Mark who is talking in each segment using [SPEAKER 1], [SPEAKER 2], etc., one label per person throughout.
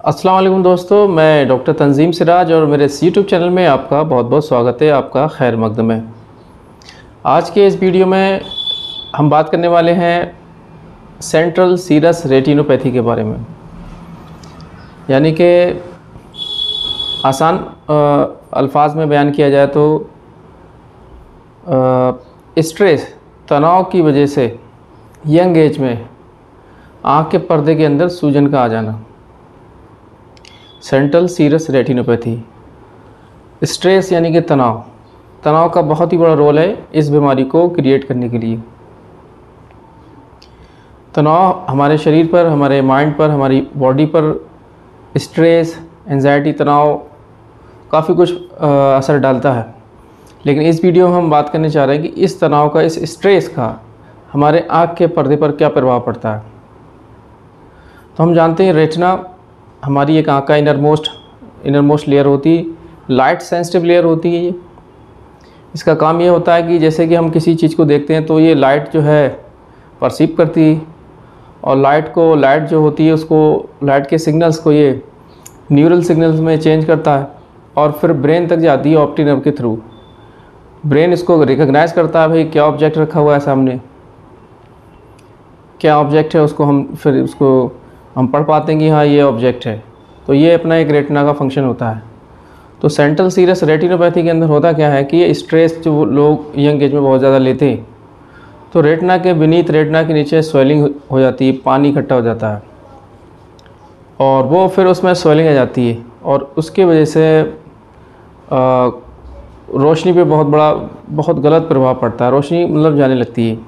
[SPEAKER 1] अस्सलाम वालेकुम दोस्तों, मैं डॉक्टर तंजीम सिराज और मेरे यूट्यूब चैनल में आपका बहुत बहुत स्वागत है, आपका खैर मकदम है। आज के इस वीडियो में हम बात करने वाले हैं सेंट्रल सीरस रेटिनोपैथी के बारे में। यानी कि आसान अल्फाज में बयान किया जाए तो स्ट्रेस, तनाव की वजह से यंग एज में आँख के पर्दे के अंदर सूजन का आ जाना। Central serous retinopathy. स्ट्रेस यानी कि तनाव। तनाव का बहुत ही बड़ा रोल है इस बीमारी को क्रिएट करने के लिए। तनाव हमारे शरीर पर हमारे माइंड पर हमारी बॉडी पर स्ट्रेस एनजाइटी तनाव काफ़ी कुछ आ, असर डालता है। लेकिन इस वीडियो में हम बात करने चाह रहे हैं कि इस तनाव का इस स्ट्रेस का हमारे आँख के पर्दे पर क्या प्रभाव पड़ता है। तो हम जानते हैं रेटना हमारी एक आँख का inner most inner most layer होती है लाइट सेंसिटिव लेयर होती है ये। इसका काम ये होता है कि जैसे कि हम किसी चीज़ को देखते हैं तो ये लाइट जो है परसीव करती है और लाइट को लाइट जो होती है उसको लाइट के सिग्नल्स को ये न्यूरल सिग्नल्स में चेंज करता है और फिर ब्रेन तक जाती है ऑप्टी के थ्रू ब्रेन इसको रिकग्नाइज़ करता है, भाई, क्या ऑब्जेक्ट रखा हुआ है सामने? क्या ऑब्जेक्ट है उसको हम फिर उसको हम पढ़ पाते हैं कि हाँ ये ऑब्जेक्ट है। तो ये अपना एक रेटिना का फ़ंक्शन होता है। तो सेंट्रल सीरियस रेटिनोपैथी के अंदर होता क्या है कि ये स्ट्रेस जो लोग यंग एज में बहुत ज़्यादा लेते हैं। तो रेटना के बीनीत रेटना के नीचे स्वेलिंग हो जाती है, पानी इकट्ठा हो जाता है। और वो फिर उसमें स्वेलिंग आ जाती है और उसके वजह से रोशनी पे बहुत बड़ा, बहुत गलत प्रभाव पड़ता है। रोशनी मतलब जाने लगती है।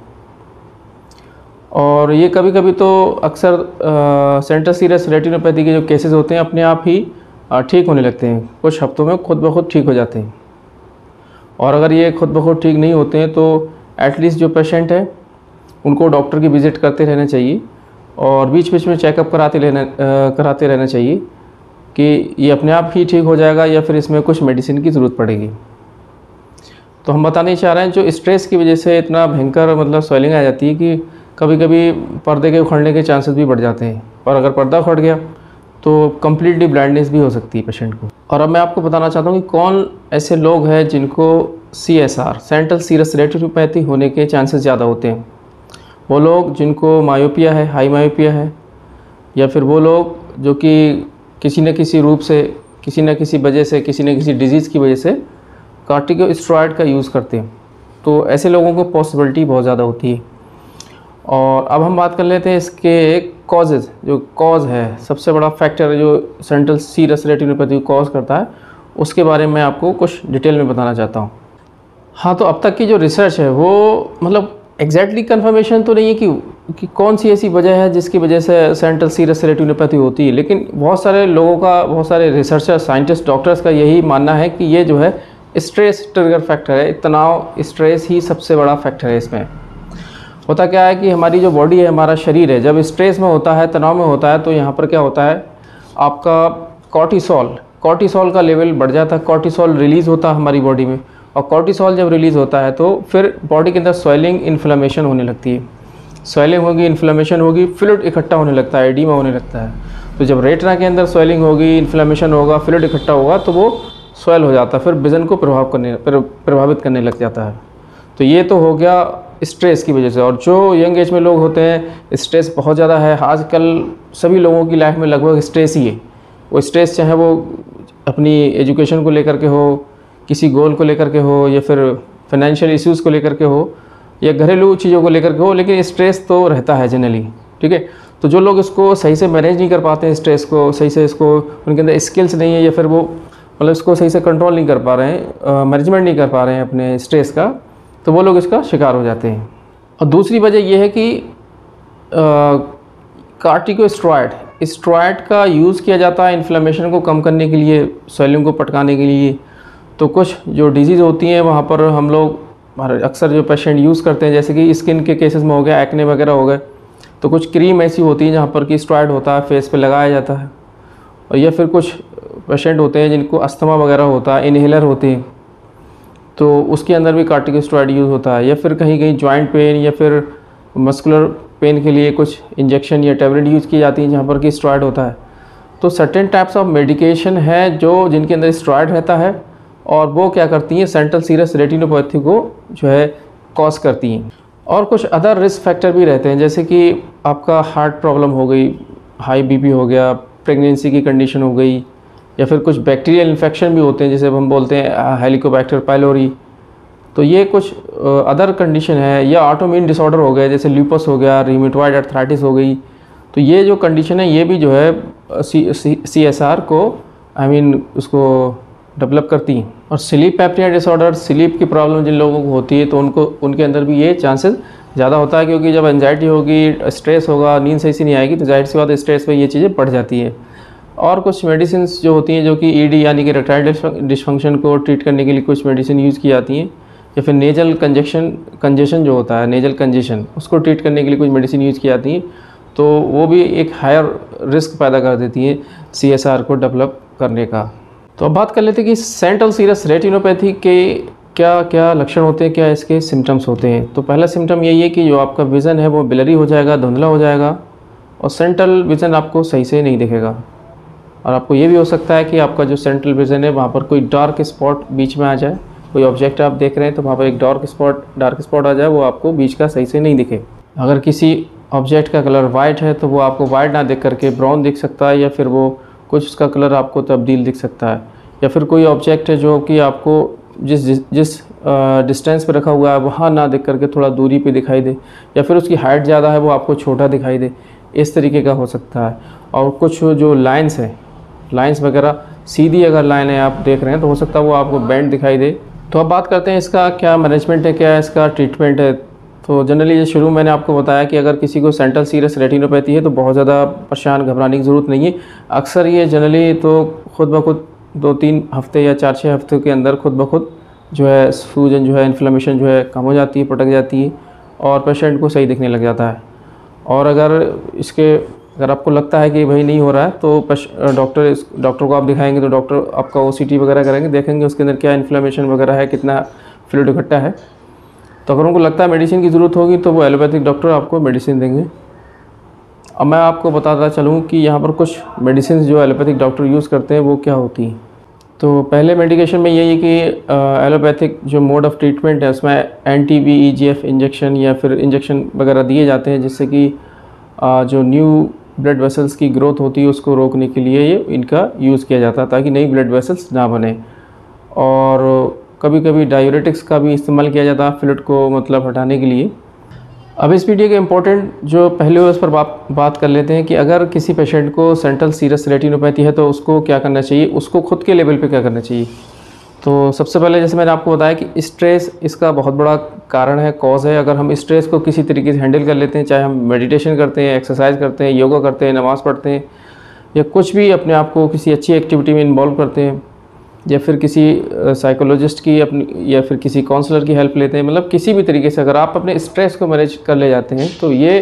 [SPEAKER 1] और ये कभी कभी तो अक्सर सेंटर सीरियस रेटिनोपैथी के जो केसेस होते हैं, अपने आप ही ठीक होने लगते हैं। कुछ हफ्तों में खुद ब खुद ठीक हो जाते हैं। और अगर ये खुद ब खुद ठीक नहीं होते हैं तो एटलीस्ट जो पेशेंट है, उनको डॉक्टर की विज़िट करते रहना चाहिए और बीच बीच में चेकअप कराते रहना कराते रहना चाहिए कि ये अपने आप ही ठीक हो जाएगा या फिर इसमें कुछ मेडिसिन की ज़रूरत पड़ेगी। तो हम बताने चाह रहे हैं, जो स्ट्रेस की वजह से इतना भयंकर मतलब स्वेलिंग आ जाती है कि कभी कभी पर्दे के उखड़ने के चांसेस भी बढ़ जाते हैं। और अगर पर्दा उखड़ गया तो कम्प्लीटली ब्लाइंडनेस भी हो सकती है पेशेंट को। और अब मैं आपको बताना चाहता हूँ कि कौन ऐसे लोग हैं जिनको C S R central serous retinopathy होने के चांसेस ज़्यादा होते हैं। वो लोग जिनको मायोपिया है हाई मायोपिया है, या फिर वो लोग जो कि किसी न किसी रूप से, किसी न किसी वजह से, किसी न किसी डिज़ीज़ की वजह से कार्टिको का यूज़ करते हैं। तो ऐसे लोगों को पॉसिबिलिटी बहुत ज़्यादा होती है। और अब हम बात कर लेते हैं इसके कॉजेज़ जो कॉज है, सबसे बड़ा फैक्टर जो सेंट्रल सीरस रेटिनोपैथी को कॉज करता है, उसके बारे में आपको कुछ डिटेल में बताना चाहता हूँ। हाँ तो अब तक की जो रिसर्च है, वो मतलब एग्जैक्टली कन्फर्मेशन तो नहीं है कि कि कौन सी ऐसी वजह है जिसकी वजह से सेंट्रल सीरस रेटिनोपैथी होती है, लेकिन बहुत सारे लोगों का, बहुत सारे रिसर्चर साइंटिस्ट डॉक्टर्स का यही मानना है कि ये जो है स्ट्रेस ट्रिगर फैक्टर है, तनाव स्ट्रेस ही सबसे बड़ा फैक्टर है इसमें। होता क्या है कि हमारी जो बॉडी है, हमारा शरीर है, जब स्ट्रेस में होता है, तनाव में होता है तो यहाँ पर क्या होता है? आपका कॉर्टिसोल कॉर्टिसोल का लेवल बढ़ जाता है कॉर्टिसोल रिलीज़ होता है हमारी बॉडी में और कॉर्टिसोल जब रिलीज़ होता है तो फिर बॉडी के अंदर स्वेलिंग इन्फ्लेमेशन होने लगती है। स्वेलिंग होगी इन्फ्लेमेशन होगी फ्लूड इकट्ठा होने लगता है एडीमा होने लगता है। तो जब रेटना के अंदर स्वेलिंग होगी इन्फ्लेमेशन होगा फ्लूड इकट्ठा होगा तो वो स्वेल हो जाता है, फिर विज़न को प्रभाव करने प्रभावित करने लग जाता है। तो ये तो हो गया स्ट्रेस की वजह से। और जो यंग एज में लोग होते हैं, स्ट्रेस बहुत ज़्यादा है। आजकल सभी लोगों की लाइफ में लगभग स्ट्रेस ही है। वो स्ट्रेस चाहे वो अपनी एजुकेशन को लेकर के हो, किसी गोल को लेकर के हो, या फिर फाइनेंशियल इश्यूज़ को लेकर के हो, या घरेलू चीज़ों को लेकर के हो, लेकिन स्ट्रेस तो रहता है जनरली ठीक है? तो जो लोग इसको सही से मैनेज नहीं कर पाते हैं, स्ट्रेस को, सही से इसको, उनके अंदर स्किल्स नहीं है, या फिर वो मतलब इसको सही से कंट्रोल नहीं कर पा रहे हैं मैनेजमेंट नहीं कर पा रहे हैं अपने स्ट्रेस का तो वो लोग इसका शिकार हो जाते हैं। और दूसरी वजह यह है कि कार्टिको स्ट्रॉयड का यूज़ किया जाता है इन्फ्लेमेशन को कम करने के लिए स्वेलिंग को पटकाने के लिए। तो कुछ जो डिज़ीज़ होती हैं, वहाँ पर हम लोग अक्सर जो पेशेंट यूज़ करते हैं, जैसे कि स्किन के केसेस में हो गया एक्ने वगैरह हो गए तो कुछ क्रीम ऐसी होती है जहाँ पर कि स्ट्रॉयड होता है फेस पे लगाया जाता है। और या फिर कुछ पेशेंट होते हैं जिनको अस्थमा वगैरह होता है इनहेलर होते हैं। तो उसके अंदर भी कार्टिकोस्टेरॉइड यूज़ होता है, या फिर कहीं कहीं जॉइंट पेन या फिर मस्कुलर पेन के लिए कुछ इंजेक्शन या टेबलेट यूज़ की जाती हैं जहाँ पर कि स्ट्रॉयड होता है। तो सर्टेन टाइप्स ऑफ़ मेडिकेशन है जो जिनके अंदर स्ट्रॉयड रहता है और वो क्या करती हैं सेंट्रल सीरस रेटिनोपैथी को जो है कॉज करती हैं। और कुछ अदर रिस्क फैक्टर भी रहते हैं, जैसे कि आपका हार्ट प्रॉब्लम हो गई हाई बीपी हो गया प्रेगनेंसी की कंडीशन हो गई या फिर कुछ बैक्टीरियल इन्फेक्शन भी होते हैं जैसे हम बोलते हैं हेलिकोबैक्टर पाइलोरी तो ये कुछ अदर कंडीशन है या ऑटोमिन डिसऑर्डर हो गया जैसे ल्यूपस हो गया रीमेटॉइड अर्थराइटिस हो गई. तो ये जो कंडीशन है ये भी जो है सी एस आर को आई I मीन mean, उसको डेवलप करती हैं. और स्लीप एपनिया डिसऑर्डर स्लीप की प्रॉब्लम जिन लोगों को होती है तो उनको उनके अंदर भी ये चांसेस ज़्यादा होता है क्योंकि जब एनजाइटी होगी स्ट्रेस होगा नींद सही से नहीं आएगी तो ज़ाहिर सी बात स्ट्रेस पर ये चीज़ें बढ़ जाती है. और कुछ मेडिसिन जो होती हैं जो कि ईडी e यानी कि रेटाइल डिस्फंक्शन को ट्रीट करने के लिए कुछ मेडिसिन यूज़ की जाती हैं, या फिर नेजल कंजेक्शन कंजेशन जो होता है नेजल कंजेशन उसको ट्रीट करने के लिए कुछ मेडिसिन यूज़ की जाती हैं तो वो भी एक हायर रिस्क पैदा कर देती है सी को डेवलप करने का। तो अब बात कर लेते हैं कि सेंट्रल सीरस रेटिनोपैथी के क्या क्या लक्षण होते हैं, क्या इसके सिम्टम्स होते हैं। तो पहला सिम्टम यही है कि जो आपका विज़न है वो बिलरी हो जाएगा, धुंधला हो जाएगा, और सेंट्रल विज़न आपको सही से नहीं दिखेगा। और आपको ये भी हो सकता है कि आपका जो सेंट्रल विज़न है, वहाँ पर कोई डार्क स्पॉट बीच में आ जाए। कोई ऑब्जेक्ट आप देख रहे हैं तो वहाँ पर एक डार्क स्पॉट डार्क स्पॉट आ जाए, वो आपको बीच का सही से नहीं दिखे। अगर किसी ऑब्जेक्ट का कलर वाइट है तो वो आपको वाइट ना देख करके ब्राउन दिख सकता है, या फिर वो कुछ उसका कलर आपको तब्दील दिख सकता है। या फिर कोई ऑब्जेक्ट है जो कि आपको जिस जिस डिस्टेंस पर रखा हुआ है, वहाँ ना देख करके थोड़ा दूरी पे दिखाई दे, या फिर उसकी हाइट ज़्यादा है, वो आपको छोटा दिखाई दे, इस तरीके का हो सकता है। और कुछ जो लाइंस हैं लाइंस वगैरह, सीधी अगर लाइन आप देख रहे हैं तो हो सकता है वो आपको बैंड दिखाई दे। तो अब बात करते हैं इसका क्या मैनेजमेंट है, क्या इसका ट्रीटमेंट है? तो जनरली ये शुरू मैंने आपको बताया कि अगर किसी को सेंट्रल सीरियस रेटिनोपैथी है तो बहुत ज़्यादा परेशान, घबराने की ज़रूरत नहीं है। अक्सर ये जनरली तो खुद ब खुद दो तीन हफ़्ते या चार छः हफ़्ते के अंदर खुद ब खुद जो है, सूजन जो है इन्फ्लेमेशन जो है, कम हो जाती है, पटक जाती है और पेशेंट को सही दिखने लग जाता है। और अगर इसके अगर आपको लगता है कि भाई नहीं हो रहा है तो डॉक्टर डॉक्टर को आप दिखाएँगे तो डॉक्टर आपका ओसीटी वगैरह करेंगे, देखेंगे उसके अंदर क्या इन्फ्लेमेशन वगैरह है, कितना फ्लूड इकट्ठा है। तो अगर उनको लगता है मेडिसिन की ज़रूरत होगी तो वो एलोपैथिक डॉक्टर आपको मेडिसिन देंगे। अब मैं आपको बताता चलूँ कि यहाँ पर कुछ मेडिसिन जो एलोपैथिक डॉक्टर यूज़ करते हैं, वो क्या होती हैं। तो पहले मेडिकेशन में यही है कि एलोपैथिक जो मोड ऑफ़ ट्रीटमेंट है, उसमें anti V E G F injection या फिर इंजेक्शन वगैरह दिए जाते हैं, जिससे कि जो न्यू ब्लड वेसल्स की ग्रोथ होती है उसको रोकने के लिए ये इनका यूज़ किया जाता है, ताकि नई ब्लड वेसल्स ना बने। और कभी कभी डायूरेटिक्स का भी इस्तेमाल किया जाता है फ्लूड को मतलब हटाने के लिए। अब इस वीडियो के इम्पोर्टेंट जो पहले उस पर बात बात कर लेते हैं कि अगर किसी पेशेंट को सेंट्रल सीरस रेटिनोपैथी है तो उसको क्या करना चाहिए? उसको खुद के लेवल पे क्या करना चाहिए? तो सबसे पहले जैसे मैंने आपको बताया कि स्ट्रेस इसका बहुत बड़ा कारण है कॉज है। अगर हम स्ट्रेस को किसी तरीके से हैंडल कर लेते हैं, चाहे हम मेडिटेशन करते हैं एक्सरसाइज करते हैं योगा करते हैं, नमाज़ पढ़ते हैं, या कुछ भी अपने आप को किसी अच्छी एक्टिविटी में इन्वॉल्व करते हैं, या फिर किसी साइकोलॉजिस्ट की अपनी, या फिर किसी काउंसलर की हेल्प लेते हैं मतलब किसी भी तरीके से अगर आप अपने स्ट्रेस को मैनेज कर ले जाते हैं तो ये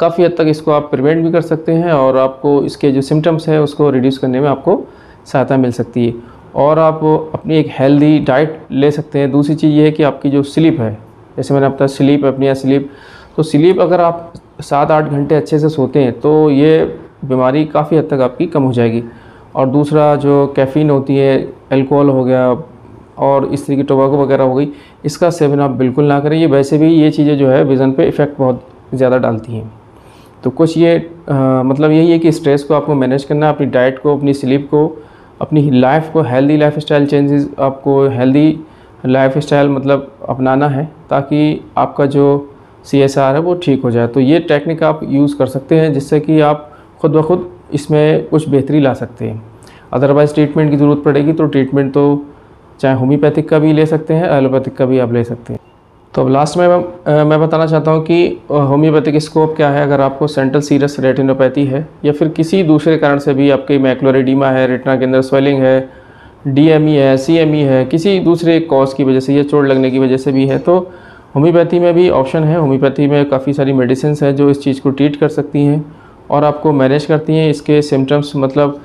[SPEAKER 1] काफ़ी हद तक इसको आप प्रिवेंट भी कर सकते हैं और आपको इसके जो सिम्टम्स हैं, उसको रिड्यूस करने में आपको सहायता मिल सकती है। और आप अपनी एक हेल्दी डाइट ले सकते हैं। दूसरी चीज़ ये है कि आपकी जो स्लीप है जैसे मैंने अपना स्लीप अपनी स्लीप तो स्लीप अगर आप सात आठ घंटे अच्छे से सोते हैं तो ये बीमारी काफ़ी हद तक आपकी कम हो जाएगी। और दूसरा जो कैफ़ीन होती है एल्कोहल हो गया और इस तरह की टोबाको वगैरह हो गई इसका सेवन आप बिल्कुल ना करें। ये वैसे भी ये चीज़ें जो है विज़न पे इफ़ेक्ट बहुत ज़्यादा डालती हैं। तो कुछ ये आ, मतलब यही है कि स्ट्रेस को आपको मैनेज करना अपनी डाइट को अपनी स्लीप को अपनी लाइफ को हेल्दी लाइफ स्टाइल चेंजेस आपको हेल्दी लाइफ स्टाइल मतलब अपनाना है, ताकि आपका जो सी एस आर है वो ठीक हो जाए। तो ये टेक्निक आप यूज़ कर सकते हैं, जिससे कि आप ख़ुद ब खुद इसमें कुछ बेहतरी ला सकते हैं। अदरवाइज़ ट्रीटमेंट की ज़रूरत पड़ेगी तो ट्रीटमेंट तो चाहे होम्योपैथिक का भी ले सकते हैं एलोपैथिक का भी आप ले सकते हैं। तो अब लास्ट में मैं बताना चाहता हूँ कि होम्योपैथिक स्कोप क्या है? अगर आपको सेंट्रल सीरस रेटिनोपैथी है, या फिर किसी दूसरे कारण से भी आपकी मैक्लोरेडीमा है रेटना के अंदर स्वेलिंग है डीएमई है सीएमई है, किसी दूसरे कॉज की वजह से या चोट लगने की वजह से भी है तो होम्योपैथी में भी ऑप्शन है। होम्योपैथी में काफ़ी सारी मेडिसिन है जो इस चीज़ को ट्रीट कर सकती हैं और आपको मैनेज करती हैं। इसके सिम्टम्स मतलब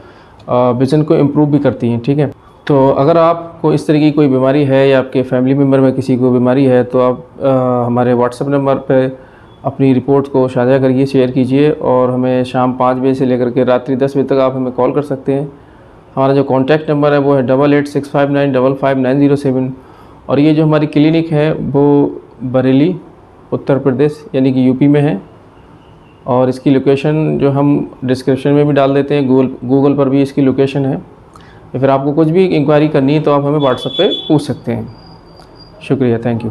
[SPEAKER 1] विज़न को इम्प्रूव भी करती हैं, ठीक है? तो अगर आपको इस तरह की कोई बीमारी है या आपके फैमिली मेंबर में किसी को बीमारी है तो आप आ, हमारे व्हाट्सएप नंबर पर अपनी रिपोर्ट को साझा करिए शेयर कीजिए और हमें शाम पाँच बजे से लेकर के रात्रि दस बजे तक आप हमें कॉल कर सकते हैं। हमारा जो कॉन्टैक्ट नंबर है वो है double eight six five nine double five nine zero seven और ये जो हमारी क्लिनिक है वो बरेली उत्तर प्रदेश यानी कि यूपी में है और इसकी लोकेशन जो हम डिस्क्रिप्शन में भी डाल देते हैं गूगल गूगल पर भी इसकी लोकेशन है। या फिर आपको कुछ भी इंक्वायरी करनी है तो आप हमें व्हाट्सएप पर पूछ सकते हैं। शुक्रिया थैंक यू